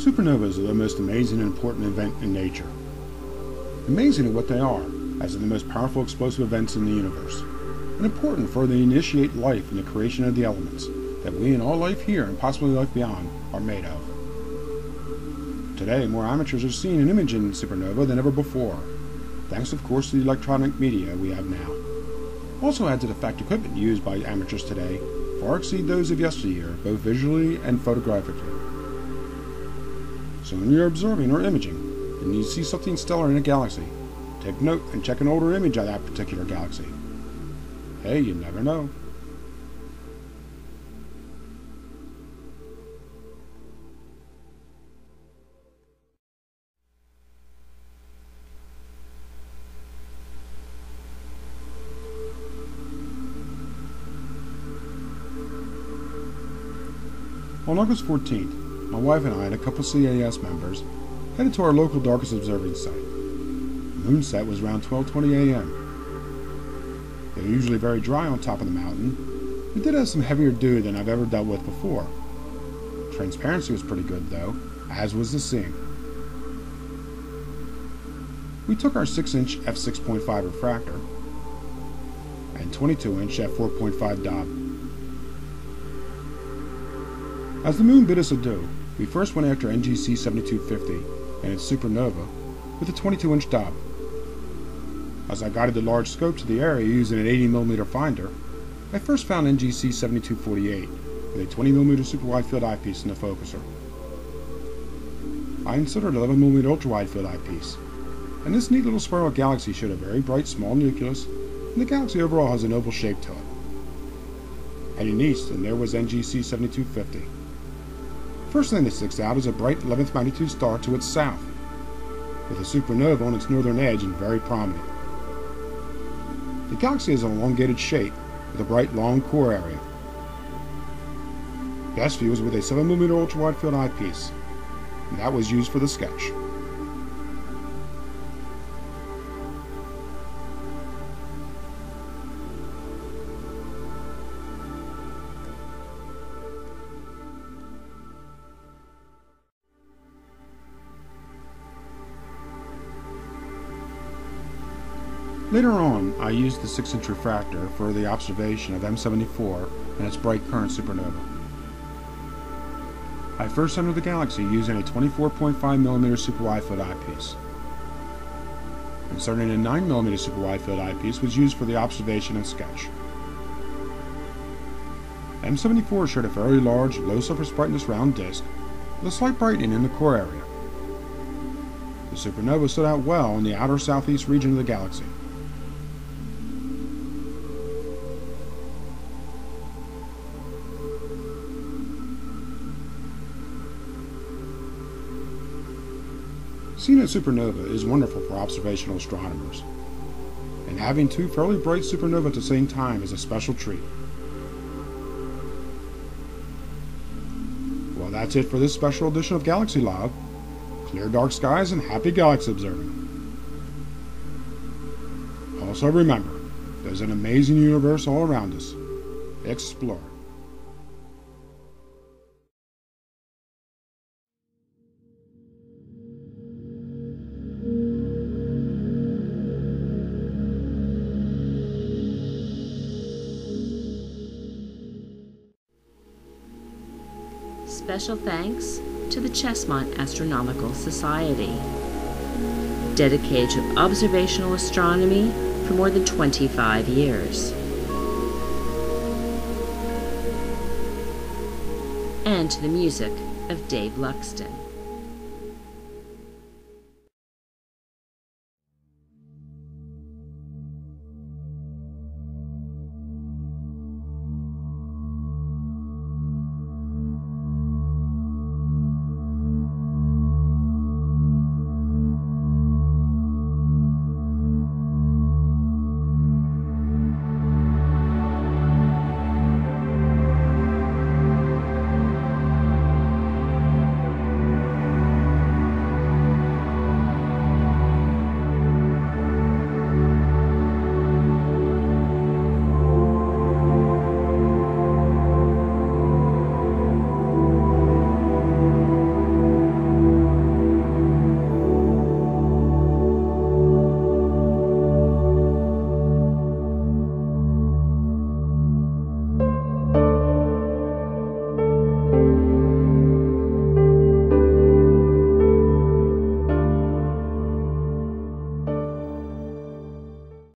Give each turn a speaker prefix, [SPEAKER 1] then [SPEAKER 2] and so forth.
[SPEAKER 1] Supernovas are the most amazing and important event in nature. Amazing at what they are, as they're the most powerful explosive events in the universe, and important for they initiate life and the creation of the elements that we and all life here and possibly life beyond are made of. Today, more amateurs are seeing an imaging supernova than ever before, thanks of course to the electronic media we have now. Also add to the fact equipment used by amateurs today far exceed those of yesteryear, both visually and photographically. So when you're observing or imaging, and you see something stellar in a galaxy, take note and check an older image of that particular galaxy. Hey, you never know. On August 14th, my wife and I and a couple CAS members headed to our local darkest observing site. The moon set was around 12:20 a.m. They're usually very dry on top of the mountain. It did have some heavier dew than I've ever dealt with before. Transparency was pretty good though, as was the seeing. We took our 6-inch f6.5 refractor and 22-inch f4.5 Dob as the moon bid us adieu, we first went after NGC 7250 and its supernova with a 22 inch Dob. As I guided the large scope to the area using an 80mm finder, I first found NGC 7248 with a 20mm super wide field eyepiece in the focuser. I inserted an 11mm ultra wide field eyepiece, and this neat little spiral galaxy showed a very bright small nucleus, and the galaxy overall has an oval shape to it. Heading east, and there was NGC 7250. First thing that sticks out is a bright 11th magnitude star to its south, with a supernova on its northern edge and very prominent. The galaxy is an elongated shape with a bright long core area. Best view is with a 7mm ultra wide field eyepiece, and that was used for the sketch. Later on, I used the 6-inch refractor for the observation of M74 and its bright current supernova. I first entered the galaxy using a 24.5mm super wide field eyepiece. Inserting a 9mm super wide field eyepiece was used for the observation and sketch. M74 showed a very large, low surface brightness round disk with a slight brightening in the core area. The supernova stood out well in the outer southeast region of the galaxy. Seeing a supernova is wonderful for observational astronomers, and having two fairly bright supernovae at the same time is a special treat. Well, that's it for this special edition of Galaxy Log. Clear dark skies and happy galaxy observing. Also remember, there's an amazing universe all around us. Explore.
[SPEAKER 2] Special thanks to the Chesmont Astronomical Society, dedicated to observational astronomy for more than 25 years. And to the music of Dave Luxton.